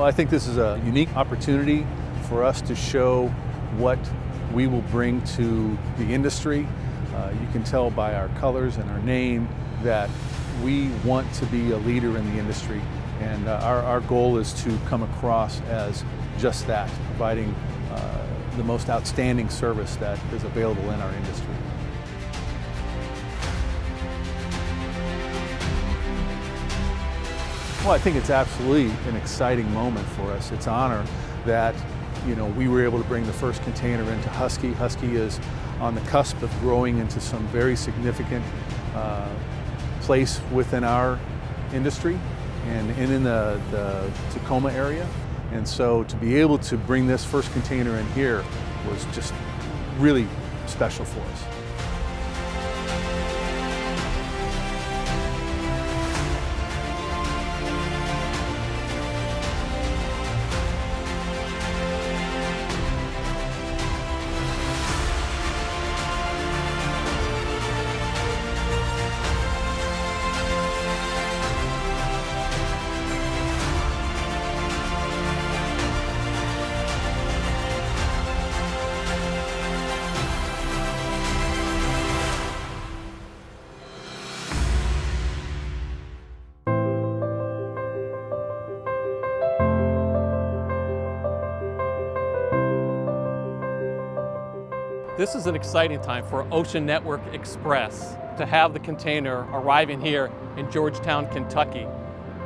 Well, I think this is a unique opportunity for us to show what we will bring to the industry. Uh, you can tell by our colors and our name that we want to be a leader in the industry and uh, our, our goal is to come across as just that, providing uh, the most outstanding service that is available in our industry. Well, I think it's absolutely an exciting moment for us. It's honor that you know we were able to bring the first container into Husky. Husky is on the cusp of growing into some very significant uh, place within our industry and, in the, the Tacoma area. And so to be able to bring this first container in here was just really special for us. This is an exciting time for Ocean Network Express to have the container arriving here in Georgetown, Kentucky.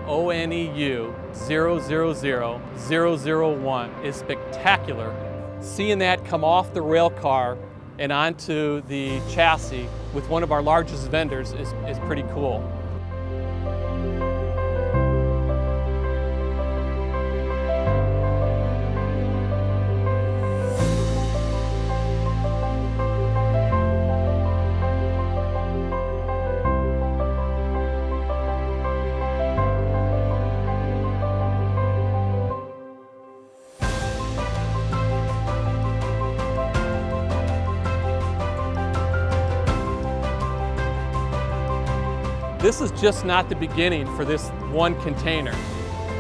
ONEU 000001 is spectacular. Seeing that come off the rail car and onto the chassis with one of our largest vendors is, is pretty cool. This is just not the beginning for this one container.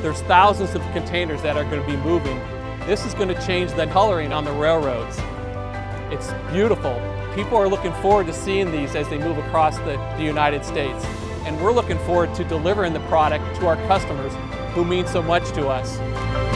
There's thousands of containers that are going to be moving. This is going to change the coloring on the railroads. It's beautiful. People are looking forward to seeing these as they move across the, the United States. And we're looking forward to delivering the product to our customers who mean so much to us.